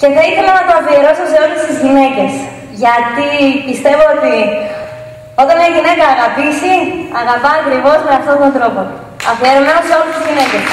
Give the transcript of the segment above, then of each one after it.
Και θα ήθελα να το αφιερώσω σε όλες τις γυναίκες. Γιατί πιστεύω ότι όταν μια γυναίκα αγαπήσει, αγαπά ακριβώς με αυτόν τον τρόπο. Αφιερωμένο σε όλες τις γυναίκες.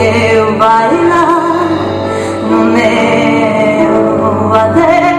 Eu bailar, no meu adeus.